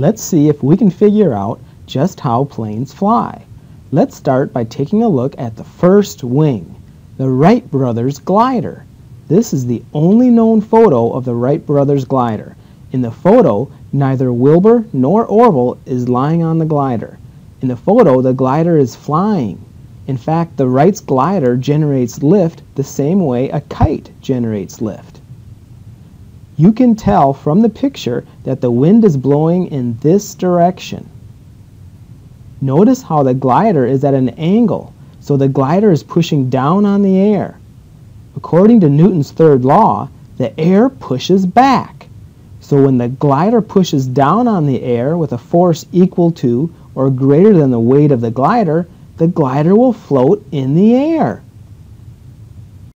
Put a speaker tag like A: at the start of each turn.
A: Let's see if we can figure out just how planes fly. Let's start by taking a look at the first wing, the Wright brothers glider. This is the only known photo of the Wright brothers glider. In the photo, neither Wilbur nor Orville is lying on the glider. In the photo, the glider is flying. In fact, the Wright's glider generates lift the same way a kite generates lift. You can tell from the picture that the wind is blowing in this direction. Notice how the glider is at an angle, so the glider is pushing down on the air. According to Newton's third law, the air pushes back. So when the glider pushes down on the air with a force equal to or greater than the weight of the glider, the glider will float in the air.